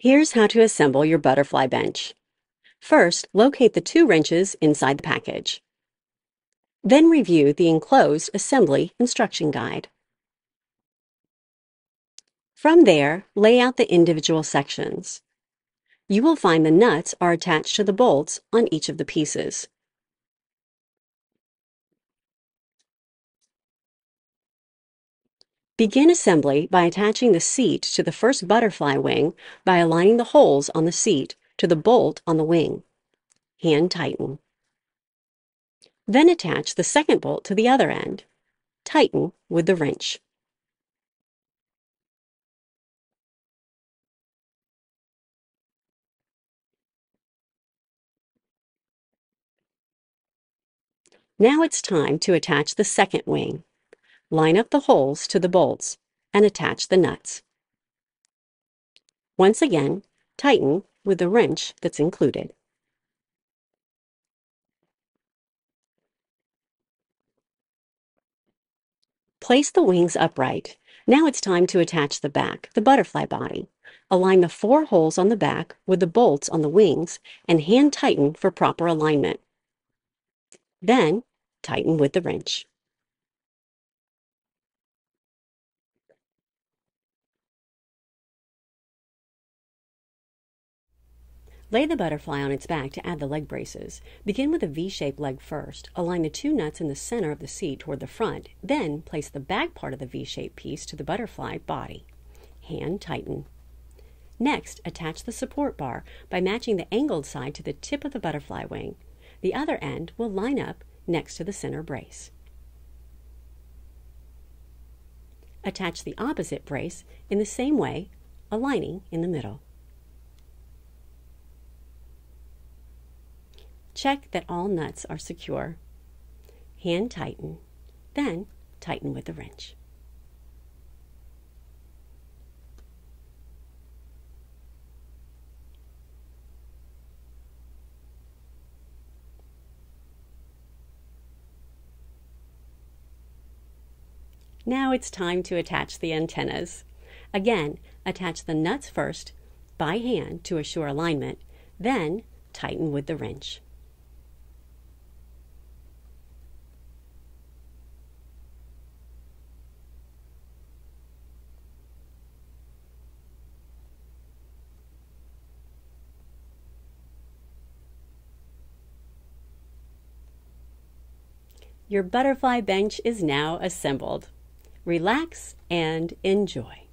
Here's how to assemble your butterfly bench. First, locate the two wrenches inside the package. Then review the enclosed assembly instruction guide. From there, lay out the individual sections. You will find the nuts are attached to the bolts on each of the pieces. Begin assembly by attaching the seat to the first butterfly wing by aligning the holes on the seat to the bolt on the wing. Hand tighten. Then attach the second bolt to the other end. Tighten with the wrench. Now it's time to attach the second wing. Line up the holes to the bolts and attach the nuts. Once again, tighten with the wrench that's included. Place the wings upright. Now it's time to attach the back, the butterfly body. Align the four holes on the back with the bolts on the wings and hand tighten for proper alignment. Then, tighten with the wrench. Lay the butterfly on its back to add the leg braces. Begin with a V-shaped leg first. Align the two nuts in the center of the seat toward the front. Then place the back part of the V-shaped piece to the butterfly body. Hand tighten. Next, attach the support bar by matching the angled side to the tip of the butterfly wing. The other end will line up next to the center brace. Attach the opposite brace in the same way, aligning in the middle. Check that all nuts are secure. Hand tighten, then tighten with the wrench. Now it's time to attach the antennas. Again, attach the nuts first by hand to assure alignment, then tighten with the wrench. Your butterfly bench is now assembled. Relax and enjoy.